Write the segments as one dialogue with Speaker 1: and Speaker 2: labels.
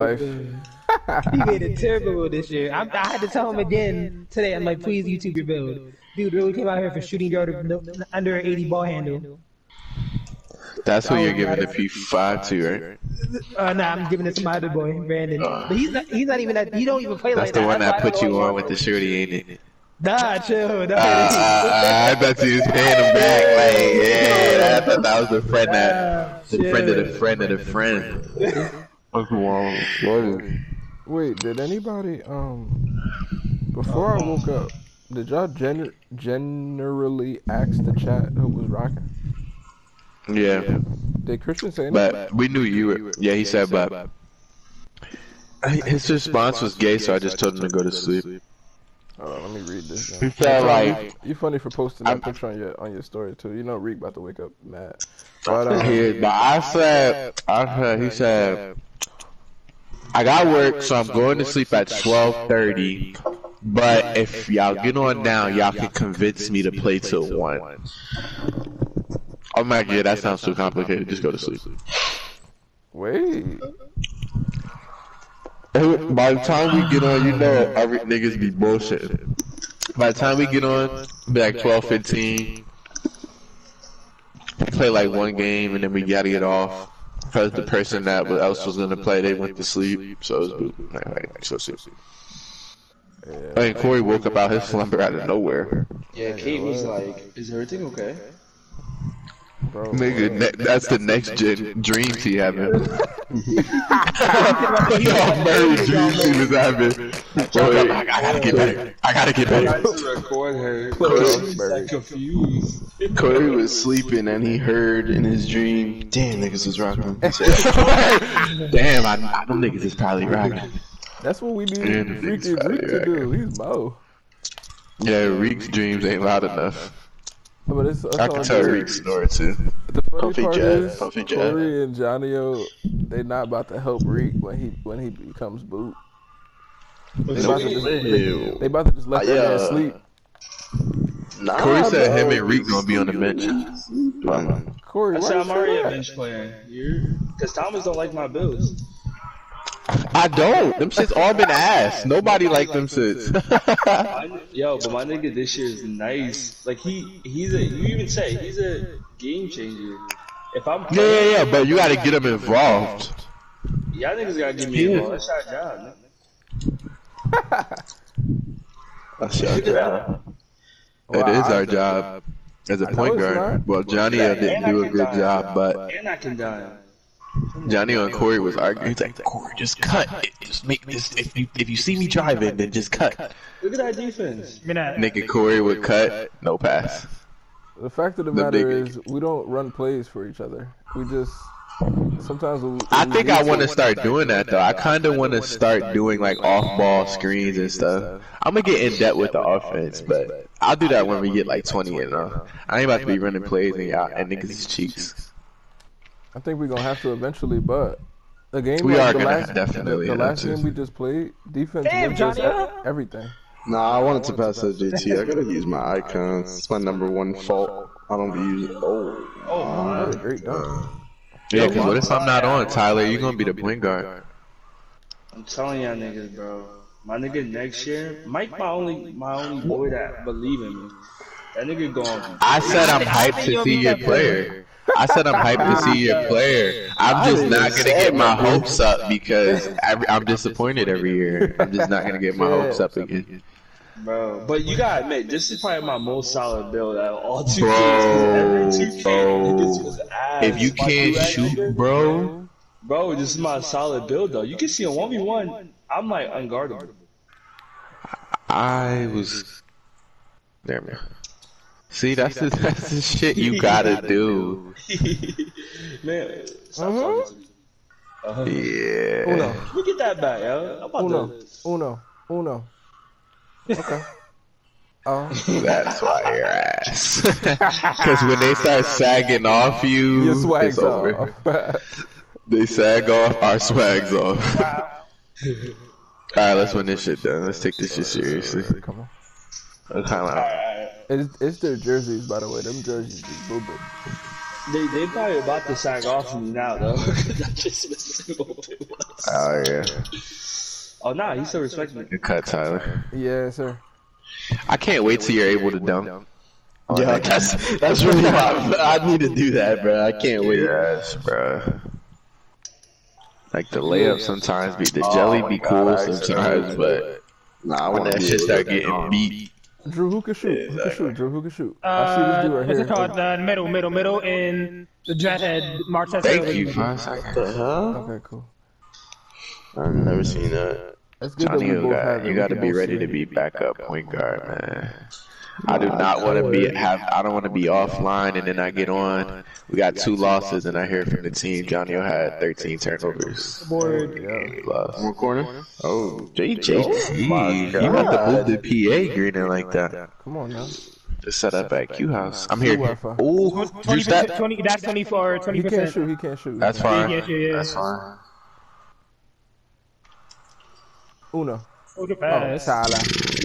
Speaker 1: life.
Speaker 2: he made a terrible build this year. I, I had to tell him again today. I'm like, please YouTube your build. Dude really came out here for shooting guard under 80 ball handle.
Speaker 3: That's what you're giving the P5 to, right?
Speaker 2: Uh, nah, I'm giving it to my other boy, Brandon. But he's not. He's not even that. He don't even play like that.
Speaker 3: That's the one that
Speaker 2: why
Speaker 3: put you on with the shorty, ain't it?
Speaker 2: Nah, chill. Nah,
Speaker 3: Uh, I thought you was paying him back. Like, yeah, I thought that was the friend that, the friend of the friend of the friend. What's wrong? What is?
Speaker 1: Wait, did anybody um before I woke up, did y'all gen- generally ask the chat who was rocking?
Speaker 3: Yeah,
Speaker 1: Did Christian say anything?
Speaker 3: but we knew you were. Yeah, he said, but his response was gay, so I just told him to go to sleep.
Speaker 1: Hold on, let me read this.
Speaker 3: He
Speaker 1: Now.
Speaker 3: said like,
Speaker 1: You funny for posting
Speaker 3: I'm-
Speaker 1: that picture on your on your story too. You know Reek about to wake up mad. But, um,
Speaker 3: Here, but I said, I heard, he said, I got work, so I'm going to sleep at 12:30. But if y'all get on now, y'all can convince me to play till one. I'm like, yeah, that sounds too complicated. Just go to sleep.
Speaker 1: wait,
Speaker 3: By the time we get on, you know, every niggas be bullshitting. By the time we get on, be like 12, 15. We play like one game and then we gotta get off. Because the person that was- else was gonna play, they went to sleep. So it was like, like, so sleep. I mean, Corey woke up out his slumber out of nowhere.
Speaker 4: Yeah, Kate was like, "Is everything okay?"
Speaker 1: Bro.
Speaker 3: Nigga, ne- that's the next gen dreams he having. he all Murray dreams he was having. Woke I gotta get better. I gotta get better.
Speaker 4: record her. Confused.
Speaker 5: Corey was sleeping and he heard in his dream, damn niggas was rocking.
Speaker 3: Damn, I, I them niggas is probably rocking.
Speaker 1: That's what we need Freaky Reek to do. He's Mo.
Speaker 3: Yeah, Reek's dreams ain't loud enough.
Speaker 1: But it's, it's
Speaker 3: I can tell
Speaker 1: good.
Speaker 3: Reek snore too.
Speaker 1: The funny
Speaker 5: Puffy
Speaker 1: part
Speaker 5: Jet,
Speaker 1: is
Speaker 5: Puffy Jet.
Speaker 1: Corey and Janio, they not about to help Reek when he when he becomes boot. They about to just, they, they about to just let
Speaker 5: Uh,
Speaker 1: that man sleep.
Speaker 5: Nah,
Speaker 3: Corey said
Speaker 5: bro.
Speaker 3: him and Reek gonna be on the bench.
Speaker 1: Corey,
Speaker 4: I said I'm already a bench player. Because Thomas don't like my builds.
Speaker 3: I don't. Them shits all been ass. Nobody like them shits.
Speaker 4: Yo, but my nigga this year is nice. Like he, he's a. You even say he's a game changer. If I'm
Speaker 3: yeah,
Speaker 4: playing,
Speaker 3: yeah, yeah, but you gotta get him involved.
Speaker 4: y'all niggas gotta give me a ball. That's our job.
Speaker 5: that's your job.
Speaker 3: It is our job as a point guard. Well, Johnny uh, didn't do a good job, but
Speaker 4: And I can die.
Speaker 3: Johnny and Corey was arguing. He's like, Corey, just cut. it. Just make this. If you if you see me driving, then just cut.
Speaker 4: Look at that defense.
Speaker 2: I mean,
Speaker 3: Nigga, Corey would cut, no pass.
Speaker 1: The fact of the,
Speaker 3: The
Speaker 1: matter
Speaker 3: big-
Speaker 1: is, we don't run plays for each other. We just sometimes. We,
Speaker 3: I think I want to
Speaker 1: to-
Speaker 3: start doing that though. I kind of want to start doing like off-ball screens and stuff. I'm gonna get in depth with the offense, but I'll do that when we get like 20 and uh, I ain't about to be running plays and y'all and niggas' cheeks.
Speaker 1: I think we're gonna have to eventually, but the game
Speaker 3: We
Speaker 1: like
Speaker 3: are
Speaker 1: the last,
Speaker 3: definitely
Speaker 1: the, the
Speaker 3: have
Speaker 1: last game we just played, defense
Speaker 2: Damn,
Speaker 1: gives us
Speaker 2: Johnny,
Speaker 1: everything.
Speaker 5: Nah, I wanted to pass that JT. I gotta use my icons. It's my number one fault. I don't be using. Oh,
Speaker 1: Oh, that's a great dunk.
Speaker 3: Yeah, because what if I'm not on, Tyler? You're gonna be the point guard?
Speaker 4: I'm telling y'all niggas, bro. My nigga next year, Mike, my only, my only boy that believe in me. That nigga going.
Speaker 3: I said I'm hyped to see your player. I said I'm hyped to see your player. I'm just not gonna get my hopes up because every, I'm disappointed every year. I'm just not gonna get my hopes up again.
Speaker 4: Bro, but you gotta admit, this is probably my most solid build out of all two
Speaker 3: Bro,
Speaker 4: games. Every 2K,
Speaker 3: bro.
Speaker 4: niggas was ass.
Speaker 3: If you can't shoot, bro,
Speaker 4: Bro, this is my solid build though. You can see on 1v1, I'm like unguardable.
Speaker 3: I was. There, man. See, that's the that's the shit you gotta do.
Speaker 4: Man, stop
Speaker 1: Uh-huh.
Speaker 4: talking to me. Uh-huh.
Speaker 3: Yeah.
Speaker 1: Uno,
Speaker 4: Let me get that back, yo.
Speaker 1: Uno, uno, uno. Okay. Oh,
Speaker 3: That's why you're ass. Because when they start sagging off you,
Speaker 1: your swag's
Speaker 3: it's over.
Speaker 1: off.
Speaker 3: They sag off, our swag's off. Alright, let's win this shit done. Let's take this shit seriously.
Speaker 1: Come on.
Speaker 3: Okay, wow.
Speaker 1: It's, it's their jerseys, by the way. Them jerseys is boo boo.
Speaker 4: They they probably about to sag off from me now though. I just missed a goal.
Speaker 3: Oh yeah.
Speaker 4: Oh nah, he still respects me.
Speaker 3: Good cut, Tyler.
Speaker 1: Yeah, sir.
Speaker 3: I can't wait till you're able to dunk. Oh,
Speaker 5: Yeah, that's that's really hot. I need to do that, bro. I can't wait.
Speaker 3: Yes, bro. Like the layup sometimes be the jelly
Speaker 5: Oh
Speaker 3: be cool
Speaker 5: God, I used to
Speaker 3: sometimes, but
Speaker 5: Nah, I
Speaker 3: when
Speaker 5: want
Speaker 3: that shit start getting beat,
Speaker 1: Drew, who can shoot? Who can shoot? Drew, who can shoot? I see this
Speaker 2: Uh,
Speaker 1: dude right
Speaker 2: what's
Speaker 1: here.
Speaker 2: it called? The middle, middle, middle, in the draft head. Mark
Speaker 3: thank you. Five seconds.
Speaker 5: the hell?
Speaker 1: Okay, cool.
Speaker 5: I've never seen that.
Speaker 1: That's good
Speaker 3: Johnny,
Speaker 1: that we
Speaker 3: you
Speaker 1: both
Speaker 3: got
Speaker 1: have it.
Speaker 3: you got to be ready to
Speaker 1: it.
Speaker 3: be backup point guard, man. I do not want to be have. I don't want to be offline and then I get on. We got two losses and I hear from the team Johnny had 13 turnovers.
Speaker 2: Board.
Speaker 3: We.
Speaker 5: One corner. Oh,
Speaker 3: JT, you
Speaker 5: my
Speaker 3: have to move the PA greener like that.
Speaker 1: Come on now.
Speaker 3: Just set up at Q House. I'm here.
Speaker 1: Wi-Fi.
Speaker 3: Ooh,
Speaker 2: 20,
Speaker 3: that.
Speaker 2: 20, that's 24, 20%.
Speaker 1: He can't shoot. He can't shoot.
Speaker 3: That's fine.
Speaker 2: Yeah, yeah, yeah.
Speaker 3: That's fine.
Speaker 1: Uno.
Speaker 2: Oh, the
Speaker 1: Oh,
Speaker 2: pass.
Speaker 1: Tyler.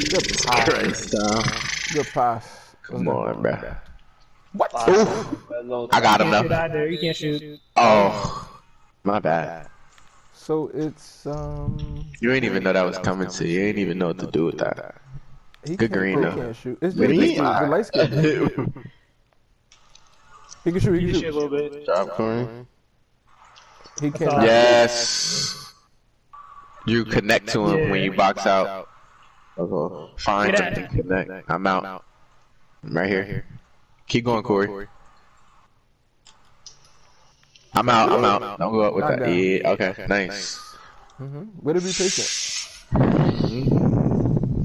Speaker 1: Good pass.
Speaker 5: Christ, uh,
Speaker 1: Good pass.
Speaker 3: Come on, bro.
Speaker 1: What?
Speaker 3: I got him
Speaker 2: You can't
Speaker 3: though.
Speaker 2: either. You can't shoot.
Speaker 3: Oh, my bad.
Speaker 1: So it's um.
Speaker 3: You ain't even know that was coming to you. You ain't even know what to do with that.
Speaker 1: He
Speaker 3: Good
Speaker 1: can't,
Speaker 3: green,
Speaker 1: he
Speaker 3: though.
Speaker 1: can't shoot. It's
Speaker 3: Green?
Speaker 1: just the, the light skin. He can shoot. He can
Speaker 2: can shoot a little bit.
Speaker 5: Drop corner.
Speaker 1: He can't.
Speaker 3: Yes. You connect to him when you box out.
Speaker 5: Okay.
Speaker 3: Find
Speaker 2: Get
Speaker 3: him
Speaker 2: out.
Speaker 3: and connect. I'm out. I'm right here. Keep going, Corey. I'm out. I'm out. Don't go up with that. Yeah. Okay. Nice.
Speaker 1: Mm-hmm. Way to be patient.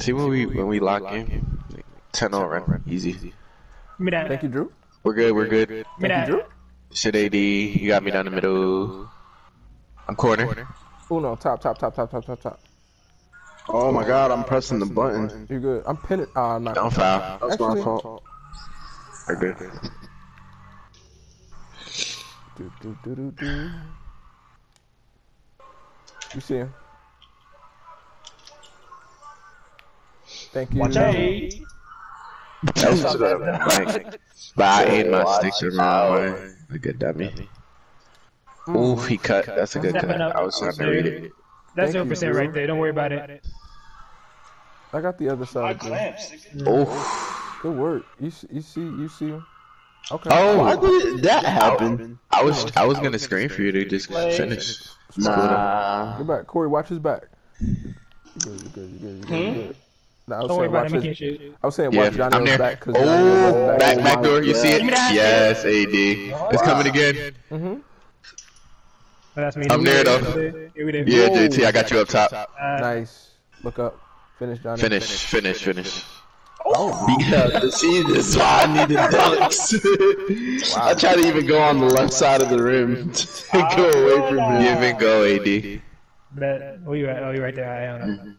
Speaker 3: See when we when we lock in, ten over, easy.
Speaker 2: Give me that.
Speaker 1: Thank you, Drew.
Speaker 3: We're good. We're good.
Speaker 2: Give me
Speaker 1: Thank
Speaker 2: that.
Speaker 1: you, Drew.
Speaker 3: Shit, AD, you got me down the middle. I'm corner.
Speaker 1: Uno. Top. Top. Top. Top. Top. Top. Top.
Speaker 5: Oh my God, I'm pressing the button.
Speaker 1: You're good. I'm pinning. Ah, not.
Speaker 3: Don't foul.
Speaker 5: That's my
Speaker 1: Actually-
Speaker 5: fault.
Speaker 3: We're good.
Speaker 1: Do, do, do, do, do. You see him? Thank you.
Speaker 2: Watch out. Hey.
Speaker 3: That was good. Like, but I aimed my sticks the wrong way. A good dummy. Ooh, he cut. That's a good cut. I was trying to read it.
Speaker 2: That's
Speaker 1: Thank you,
Speaker 2: 0% right there. Don't worry about it.
Speaker 1: I got the other side. Drew.
Speaker 3: Oh,
Speaker 1: Good work. You see, you see, you see him. Okay.
Speaker 5: Why
Speaker 3: oh.
Speaker 5: did that happen?
Speaker 3: I was I was gonna scream for you to just finish.
Speaker 5: Nah.
Speaker 1: Get back, Corey. Watch his back. You good? You good? You good? You good? Good? No, I was
Speaker 2: Don't
Speaker 1: saying
Speaker 2: worry about
Speaker 1: watch
Speaker 2: him.
Speaker 1: His. I was saying
Speaker 3: Yeah,
Speaker 1: watch Johnny
Speaker 3: I'm there.
Speaker 1: back because
Speaker 3: Oh, back back door. You see it?
Speaker 2: Give me that.
Speaker 3: Yes, AD. It's coming again.
Speaker 1: Mm-hmm.
Speaker 2: Oh, That's me.
Speaker 3: I'm near though.
Speaker 2: Here we there.
Speaker 3: Yeah, JT, I got you up top.
Speaker 2: Uh,
Speaker 1: Nice. Look up. Finish, Johnny.
Speaker 3: Finish, finish, finish.
Speaker 5: Oh, yeah, see, this is why I needed dunks. I try to even go on the left side of the rim to go away from him.
Speaker 3: Give and go, AD.
Speaker 2: Bet. Oh, you right? Oh, you right there. I am.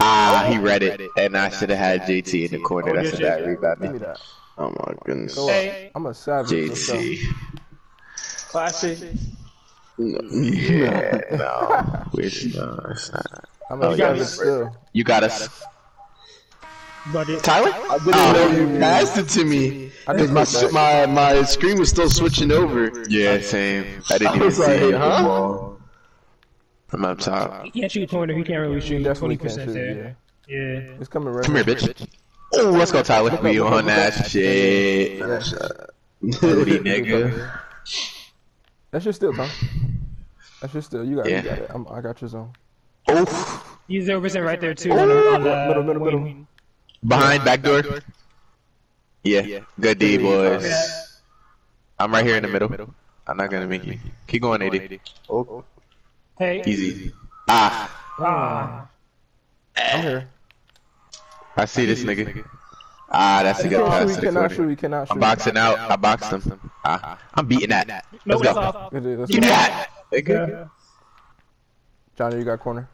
Speaker 3: Ah, he read it, and I should have had JT in the corner. That's a bad
Speaker 1: Give me
Speaker 3: rebound.
Speaker 5: Oh my goodness.
Speaker 1: Go.
Speaker 2: Hey.
Speaker 1: I'm a savage. so-
Speaker 3: JT.
Speaker 4: Classic.
Speaker 3: Yeah, no, we- no, it's not.
Speaker 1: I'm a
Speaker 3: Oh, yeah,
Speaker 1: savage
Speaker 3: he's-
Speaker 1: still.
Speaker 3: You got us,
Speaker 2: But it,
Speaker 3: Tyler.
Speaker 5: I didn't know you passed it to me. Cause
Speaker 1: didn't
Speaker 5: my,
Speaker 1: look
Speaker 5: my my screen was still switching over.
Speaker 3: Yeah, same. I didn't
Speaker 5: I
Speaker 3: even
Speaker 5: was
Speaker 3: see
Speaker 5: like,
Speaker 3: it.
Speaker 5: huh?
Speaker 3: I'm up top.
Speaker 2: he can't shoot corner. He can't really shoot.
Speaker 1: definitely
Speaker 2: Twenty
Speaker 1: can't
Speaker 2: percent
Speaker 1: shoot.
Speaker 2: there.
Speaker 1: Yeah.
Speaker 2: Yeah.
Speaker 1: It's coming right.
Speaker 3: Come here, bitch. Oh, let's go, Tyler. We on that shit. Booty, nigga.
Speaker 1: That's your still, Tom. That's your still. You got, it.
Speaker 3: Yeah.
Speaker 1: you got it. I'm, I got your zone.
Speaker 3: Oh,
Speaker 2: He's zero percent right there too. On the, on the
Speaker 1: Middle, middle, middle.
Speaker 2: wing.
Speaker 3: behind back door. Yeah, good D, boys. I'm right here in the middle. I'm not gonna make you. Keep going, AD.
Speaker 5: Oh,
Speaker 2: Hey.
Speaker 3: Easy. Ah,
Speaker 2: Ah.
Speaker 1: I'm here.
Speaker 3: I see this nigga nigga. Ah, that's a
Speaker 1: He
Speaker 3: good
Speaker 1: can't
Speaker 3: pass
Speaker 1: shoot.
Speaker 3: to
Speaker 1: He
Speaker 3: the
Speaker 1: cannot shoot.
Speaker 3: corner.
Speaker 1: He cannot shoot.
Speaker 3: I'm boxing out. I boxed him. Ah, I'm beating that.
Speaker 2: No,
Speaker 3: Let's go.
Speaker 2: off.
Speaker 1: Good, good,
Speaker 3: Give me that. Nigga.
Speaker 2: Yeah.
Speaker 1: Johnny, you got corner.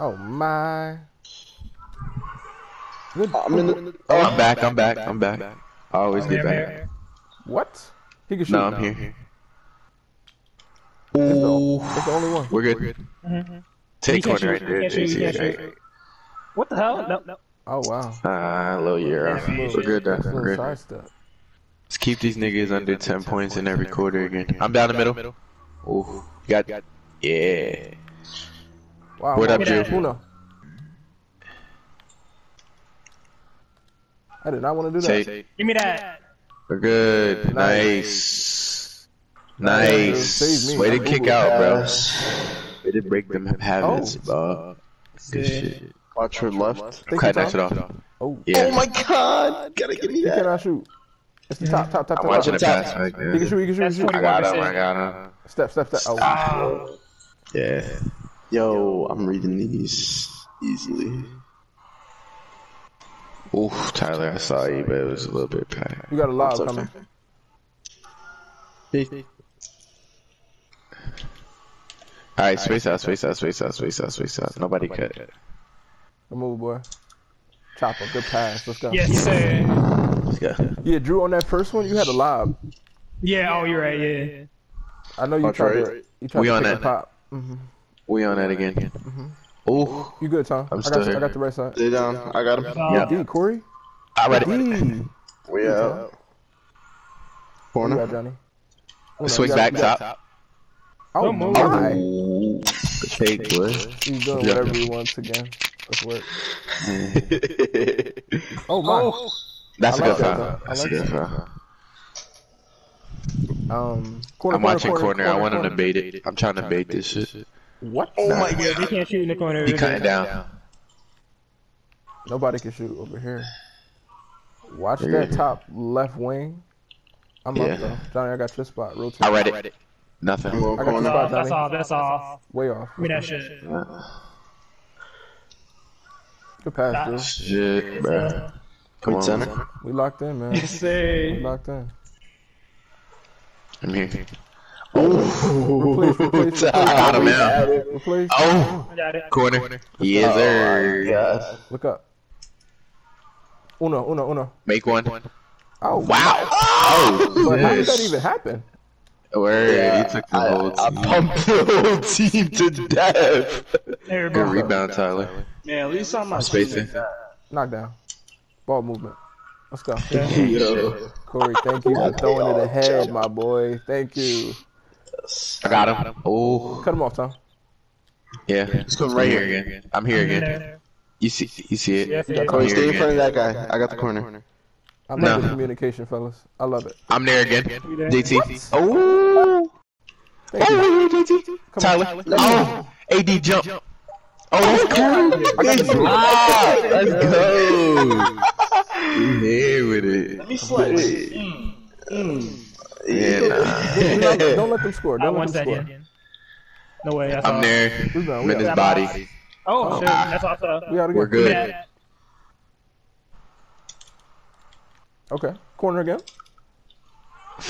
Speaker 1: Oh my. Good.
Speaker 5: I'm in the.
Speaker 3: Oh, I'm back. I'm back. I'm back. I always
Speaker 2: Here,
Speaker 3: get
Speaker 2: here,
Speaker 3: back.
Speaker 2: here.
Speaker 1: What? He can shoot.
Speaker 3: No, I'm here.
Speaker 1: That's the,
Speaker 3: Ooh,
Speaker 1: that's the only one.
Speaker 3: we're good.
Speaker 2: Mhm.
Speaker 3: Take
Speaker 2: He can't
Speaker 3: corner right
Speaker 2: shoot,
Speaker 3: there.
Speaker 2: What the hell? No, no.
Speaker 1: Oh wow.
Speaker 3: Ah, little euro. We're good though. We're good. Let's keep these niggas under 10 points in every quarter again. I'm down the middle. Ooh. Got, yeah.
Speaker 1: Wow.
Speaker 3: What up, Drew?
Speaker 1: Uno. I did not want to do that.
Speaker 3: Take.
Speaker 2: Give me that.
Speaker 3: We're good. Nice. Nice.
Speaker 1: Save me.
Speaker 3: Way to kick out, bro. Way to break them habits, bro. Good
Speaker 2: Good.
Speaker 3: shit.
Speaker 5: Watch her left.
Speaker 1: Thank
Speaker 3: Cut
Speaker 1: you,
Speaker 3: that shit
Speaker 1: Tom.
Speaker 3: off.
Speaker 1: Oh.
Speaker 3: Yeah.
Speaker 5: Oh my god! Gotta give me
Speaker 1: He
Speaker 5: that.
Speaker 1: cannot shoot. It's the top, top, top,
Speaker 3: I'm
Speaker 1: top.
Speaker 3: watching the
Speaker 1: top.
Speaker 3: pass back
Speaker 1: He can shoot. He can shoot. He
Speaker 2: That's
Speaker 1: can shoot.
Speaker 3: I got him. I got him.
Speaker 1: Step, step, step. Oh.
Speaker 2: Ah.
Speaker 3: Yeah.
Speaker 5: Yo, I'm reading these easily.
Speaker 3: Oof, Tyler, I saw you, but it was a little bit packed.
Speaker 1: You got a lob
Speaker 5: It's okay.
Speaker 1: coming.
Speaker 3: All right, space out, space out, space out, space out, space out. Nobody cut.
Speaker 1: Good move, boy. Chopper, good pass. Let's go.
Speaker 2: Yes, sir.
Speaker 3: Let's go.
Speaker 1: Yeah, Drew, on that first one, you had a lob.
Speaker 2: Yeah. Oh, you're right. Yeah.
Speaker 1: I know you
Speaker 5: Watch
Speaker 1: tried
Speaker 5: right.
Speaker 1: to. You tried
Speaker 3: We
Speaker 1: to
Speaker 3: on that.
Speaker 1: pop. hmm
Speaker 3: We on that again. Mm -hmm. Ooh,
Speaker 1: You good, Tom?
Speaker 3: I'm
Speaker 1: I
Speaker 3: still
Speaker 1: got,
Speaker 3: here.
Speaker 1: I got the right side.
Speaker 5: Stay down. I got him.
Speaker 2: Yeah.
Speaker 1: D, Corey.
Speaker 3: I read
Speaker 1: D.
Speaker 3: it.
Speaker 5: We out.
Speaker 1: What you got,
Speaker 5: Corner.
Speaker 1: Johnny? Oh, no,
Speaker 3: Swing
Speaker 1: you got-
Speaker 3: back top.
Speaker 1: Oh, my.
Speaker 3: Ooh, the take, boy.
Speaker 1: He's doing
Speaker 3: Yeah.
Speaker 1: whatever he wants again. Let's work. Oh, my.
Speaker 2: oh.
Speaker 3: That's a
Speaker 1: I
Speaker 3: good
Speaker 1: like that,
Speaker 3: foul.
Speaker 1: though. I
Speaker 3: That's a
Speaker 1: like
Speaker 3: good
Speaker 1: that.
Speaker 3: foul.
Speaker 1: Um, corner,
Speaker 3: I'm watching corner.
Speaker 1: corner,
Speaker 3: I want him to bait it. I'm trying to bait this shit.
Speaker 1: What?
Speaker 2: Oh my god. They can't shoot in the corner.
Speaker 3: He cutting down.
Speaker 1: Nobody can shoot over here. Watch
Speaker 3: Yeah.
Speaker 1: that top left wing. I'm
Speaker 3: Yeah.
Speaker 1: up though. Johnny, I got your spot. Rotate.
Speaker 3: I read it. Nothing.
Speaker 1: I got your
Speaker 5: corner.
Speaker 1: spot,
Speaker 2: That's off. That's off.
Speaker 1: Way off.
Speaker 2: Give me that shit.
Speaker 1: Good pass,
Speaker 2: Nah.
Speaker 1: Drew.
Speaker 3: Shit, bro. Uh, Come
Speaker 5: Wait, center.
Speaker 3: on.
Speaker 1: We locked in, man.
Speaker 2: Yes,
Speaker 1: We
Speaker 2: sir.
Speaker 1: locked in.
Speaker 3: I'm here.
Speaker 1: Replace, replace,
Speaker 3: I got him now.
Speaker 1: replace.
Speaker 3: Oh,
Speaker 2: I got it.
Speaker 3: corner. Yes, oh sir.
Speaker 5: God.
Speaker 1: Look up. Uno, uno, uno.
Speaker 3: Make one.
Speaker 1: Oh,
Speaker 3: Wow. Oh,
Speaker 1: But how did that even happen?
Speaker 3: Word. he took the
Speaker 5: I,
Speaker 3: whole
Speaker 5: I
Speaker 3: team.
Speaker 5: pumped the whole team to death.
Speaker 3: Good
Speaker 2: go.
Speaker 3: rebound, Tyler.
Speaker 4: Man, at least I'm not
Speaker 3: Spacing.
Speaker 4: shooting.
Speaker 1: Knockdown. Ball movement. Let's go.
Speaker 5: Yo.
Speaker 1: Corey, thank you for throwing it ahead, my boy. Thank you.
Speaker 3: I got him. Oh,
Speaker 1: Cut him off, Tom.
Speaker 3: yeah. Let's
Speaker 5: come
Speaker 3: I'm
Speaker 5: right
Speaker 3: here
Speaker 5: here.
Speaker 3: again. I'm here again.
Speaker 2: There.
Speaker 3: You see, you see it?
Speaker 2: Yes,
Speaker 1: got.
Speaker 5: Corey, stay in front of that guy. I got the corner.
Speaker 1: I love
Speaker 3: No.
Speaker 1: the communication, fellas. I love it.
Speaker 3: I'm there again.
Speaker 2: There?
Speaker 3: JT. Oh,
Speaker 1: Thank you.
Speaker 3: oh, JT.
Speaker 1: Come
Speaker 3: Tyler.
Speaker 1: on.
Speaker 3: Oh, AD jump. Oh, let's go.
Speaker 1: I got the.
Speaker 3: Ah, let's go. You here with it?
Speaker 4: Let me flex. Mm. Mm.
Speaker 3: Yeah,
Speaker 1: Do
Speaker 3: nah.
Speaker 1: not- Don't let them score.
Speaker 2: I
Speaker 1: Don't
Speaker 2: want
Speaker 1: let them
Speaker 2: that
Speaker 1: score.
Speaker 2: in. No way. That's
Speaker 3: I'm there.
Speaker 1: Rebound.
Speaker 3: I'm
Speaker 1: We
Speaker 3: in his
Speaker 1: got,
Speaker 3: body.
Speaker 2: Oh, shit. That's off. uh,
Speaker 1: we got to
Speaker 3: We're
Speaker 1: go.
Speaker 2: give me
Speaker 3: good.
Speaker 2: that.
Speaker 1: Okay. Corner again.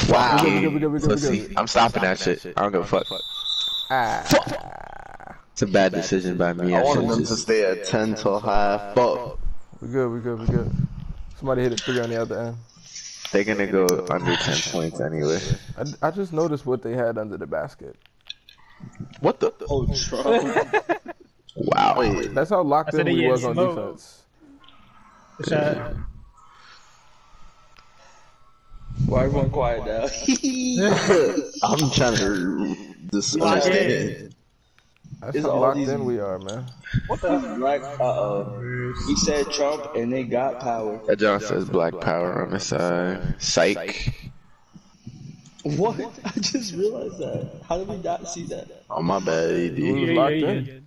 Speaker 3: Wow.
Speaker 1: We good, we good, we good, we good, we
Speaker 3: Pussy.
Speaker 1: good.
Speaker 3: I'm stopping that shit. I don't give a fuck.
Speaker 1: Ah.
Speaker 3: It's a bad decision by me.
Speaker 5: I
Speaker 3: I
Speaker 5: wanted
Speaker 3: should
Speaker 5: them to stay at 10 till half. But
Speaker 1: We good. we're good. we're good. Somebody hit it three on the other end.
Speaker 3: They're gonna go under 10 points anyway.
Speaker 1: I, I just noticed what they had under the basket.
Speaker 3: What the?
Speaker 4: Oh, trouble.
Speaker 3: Wow.
Speaker 1: That's how locked in
Speaker 2: they
Speaker 1: we was on
Speaker 2: smoked.
Speaker 1: defense.
Speaker 2: The shot.
Speaker 4: Why everyone quiet now?
Speaker 5: I'm trying to just understand.
Speaker 2: In.
Speaker 1: That's
Speaker 4: It's
Speaker 1: how
Speaker 4: all
Speaker 1: locked
Speaker 4: these-
Speaker 1: in we are, man.
Speaker 4: Black, uh-oh. Uh, he said Trump and they got power.
Speaker 3: That John says black power on the side. Psych.
Speaker 4: What? I just realized that. How did we not see that?
Speaker 5: Oh, my bad,
Speaker 1: We
Speaker 5: AD.
Speaker 1: was
Speaker 2: Yeah, yeah,
Speaker 1: locked
Speaker 2: yeah,
Speaker 1: in.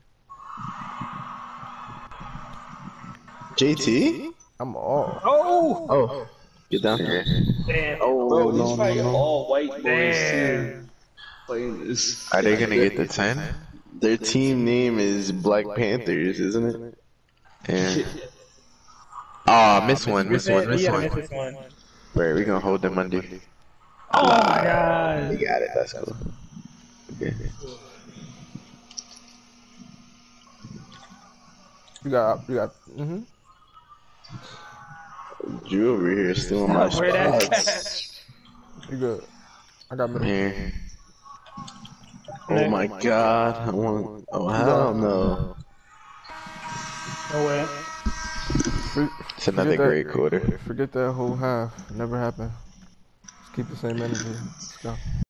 Speaker 5: JT?
Speaker 1: I'm all.
Speaker 2: Oh!
Speaker 5: oh! Oh. Get down
Speaker 3: Yeah.
Speaker 5: here.
Speaker 2: Damn.
Speaker 5: Oh,
Speaker 4: Bro,
Speaker 5: no,
Speaker 4: these
Speaker 5: no,
Speaker 4: probably
Speaker 5: no.
Speaker 4: all white boys.
Speaker 2: Damn.
Speaker 4: Playing this.
Speaker 3: Are they gonna get the 10?
Speaker 5: Their team name is Black Panthers, isn't it?
Speaker 3: Yeah. Aw, miss one, miss one, miss one.
Speaker 2: miss this one.
Speaker 3: Wait, we gonna hold them under.
Speaker 2: Oh my god.
Speaker 3: We got it, that's cool. Okay.
Speaker 1: You got. You got. Mm-hmm.
Speaker 5: Drew over here stealing my
Speaker 2: Where
Speaker 5: spots.
Speaker 1: You good. I got middle.
Speaker 3: Here.
Speaker 5: Oh my god. I want. Oh, hell no.
Speaker 2: No way.
Speaker 1: For-
Speaker 3: It's another
Speaker 1: forget that-
Speaker 3: great quarter.
Speaker 1: Forget that whole half. Never happened. Just keep the same energy. Let's go.